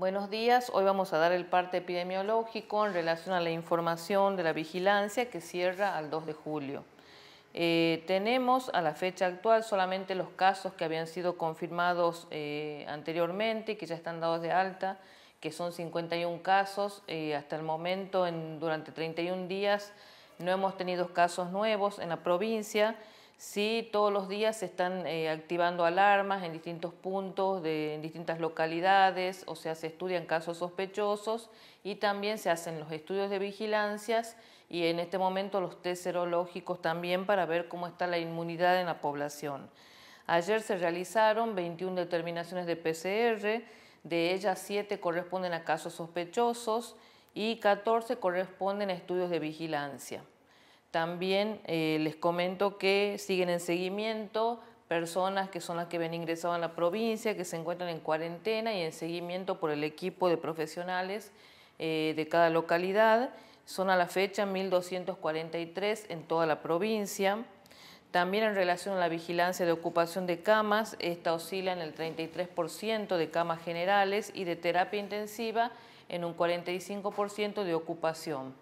Buenos días, hoy vamos a dar el parte epidemiológico en relación a la información de la vigilancia que cierra al 2 de julio. Eh, tenemos a la fecha actual solamente los casos que habían sido confirmados eh, anteriormente que ya están dados de alta, que son 51 casos. Eh, hasta el momento, en, durante 31 días, no hemos tenido casos nuevos en la provincia Sí, todos los días se están eh, activando alarmas en distintos puntos, de, en distintas localidades, o sea, se estudian casos sospechosos y también se hacen los estudios de vigilancias y en este momento los test serológicos también para ver cómo está la inmunidad en la población. Ayer se realizaron 21 determinaciones de PCR, de ellas 7 corresponden a casos sospechosos y 14 corresponden a estudios de vigilancia. También eh, les comento que siguen en seguimiento personas que son las que ven ingresado en la provincia, que se encuentran en cuarentena y en seguimiento por el equipo de profesionales eh, de cada localidad. Son a la fecha 1.243 en toda la provincia. También en relación a la vigilancia de ocupación de camas, esta oscila en el 33% de camas generales y de terapia intensiva en un 45% de ocupación.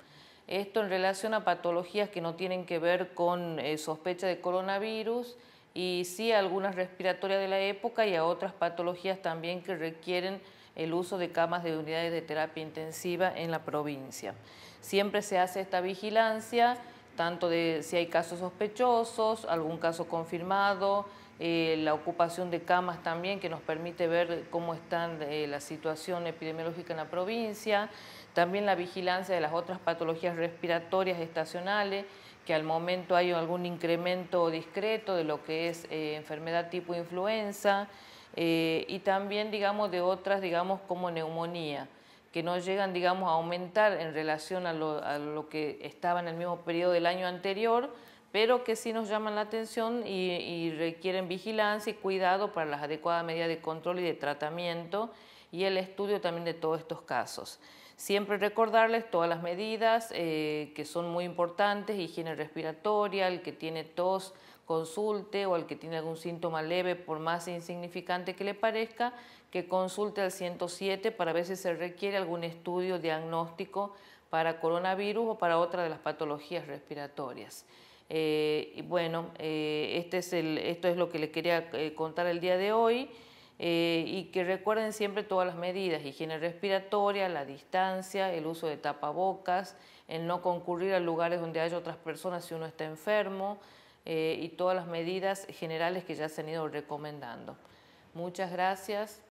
Esto en relación a patologías que no tienen que ver con eh, sospecha de coronavirus y sí a algunas respiratorias de la época y a otras patologías también que requieren el uso de camas de unidades de terapia intensiva en la provincia. Siempre se hace esta vigilancia, tanto de si hay casos sospechosos, algún caso confirmado, eh, la ocupación de camas también que nos permite ver cómo está eh, la situación epidemiológica en la provincia, también la vigilancia de las otras patologías respiratorias estacionales, que al momento hay algún incremento discreto de lo que es eh, enfermedad tipo influenza y también digamos de otras digamos como neumonía que no llegan digamos a aumentar en relación a lo, a lo que estaba en el mismo periodo del año anterior, pero que sí nos llaman la atención y, requieren vigilancia y cuidado para las adecuadas medidas de control y de tratamiento y el estudio también de todos estos casos. Siempre recordarles todas las medidas eh, que son muy importantes, higiene respiratoria, el que tiene tos, consulte o el que tiene algún síntoma leve, por más insignificante que le parezca, que consulte al 107 para ver si se requiere algún estudio diagnóstico para coronavirus o para otra de las patologías respiratorias. Eh, y bueno, eh, este es esto es lo que les quería eh, contar el día de hoy y que recuerden siempre todas las medidas, higiene respiratoria, la distancia, el uso de tapabocas, el no concurrir a lugares donde haya otras personas si uno está enfermo y todas las medidas generales que ya se han ido recomendando. Muchas gracias.